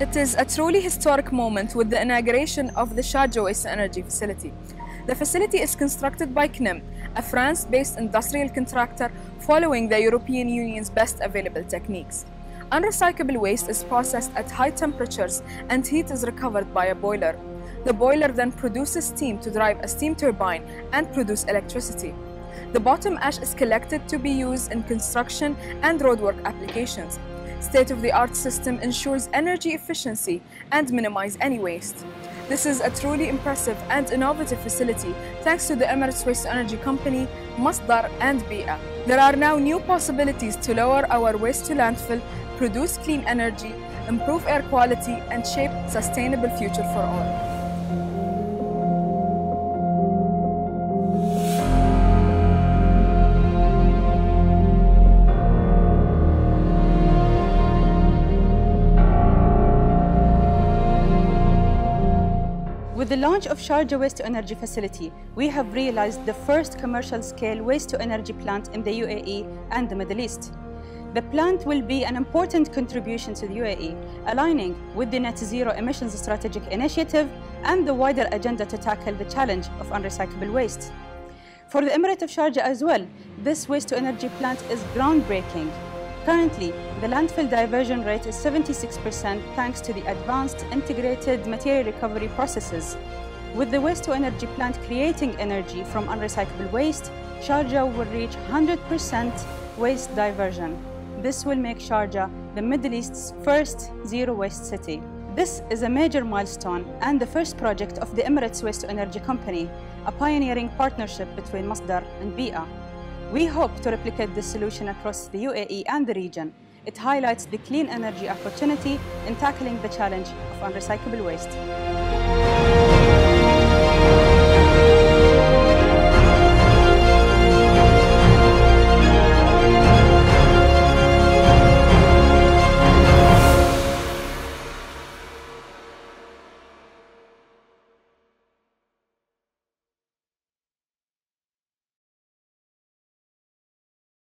It is a truly historic moment with the inauguration of the Waste Energy facility. The facility is constructed by CNIM, a France-based industrial contractor following the European Union's best available techniques. Unrecyclable waste is processed at high temperatures and heat is recovered by a boiler. The boiler then produces steam to drive a steam turbine and produce electricity. The bottom ash is collected to be used in construction and roadwork applications. State-of-the-art system ensures energy efficiency and minimize any waste. This is a truly impressive and innovative facility thanks to the Emirates Waste Energy Company, Masdar and BEEAH. There are now new possibilities to lower our waste to landfill, produce clean energy, improve air quality and shape sustainable future for all. With the launch of Sharjah Waste to Energy facility, we have realized the first commercial scale waste to energy plant in the UAE and the Middle East. The plant will be an important contribution to the UAE, aligning with the Net Zero Emissions Strategic Initiative and the wider agenda to tackle the challenge of unrecyclable waste. For the Emirate of Sharjah as well, this waste to energy plant is groundbreaking Currently, the landfill diversion rate is 76% thanks to the advanced integrated material recovery processes. With the waste-to-energy plant creating energy from unrecyclable waste, Sharjah will reach 100% waste diversion. This will make Sharjah the Middle East's first zero-waste city. This is a major milestone and the first project of the Emirates Waste-to-Energy Company, a pioneering partnership between Masdar and BEEAH. We hope to replicate this solution across the UAE and the region. It highlights the clean energy opportunity in tackling the challenge of unrecyclable waste.